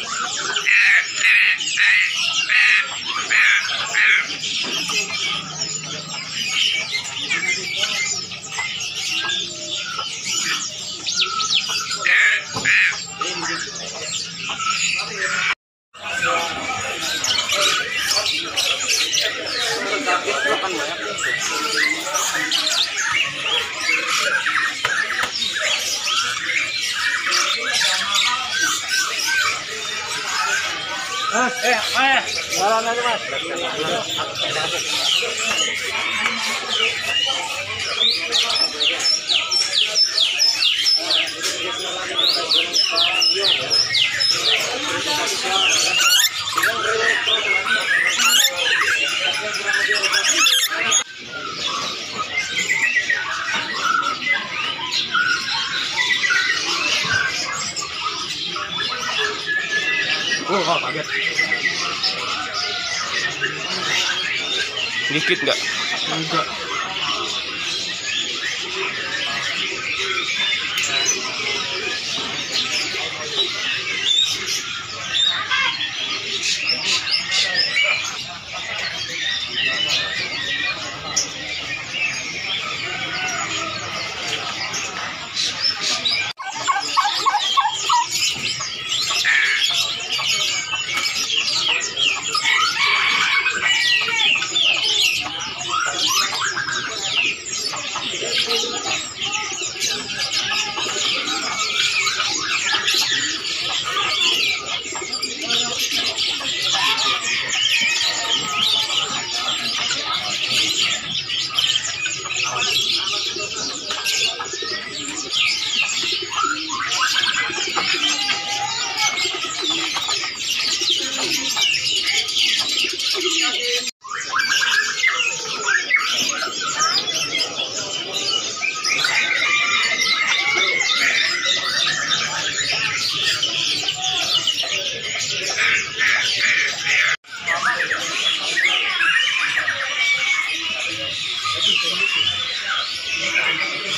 Ah, ah, ah. Thank you. kaget. Dikit nggak? Enggak.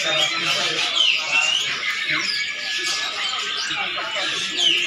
Thank you.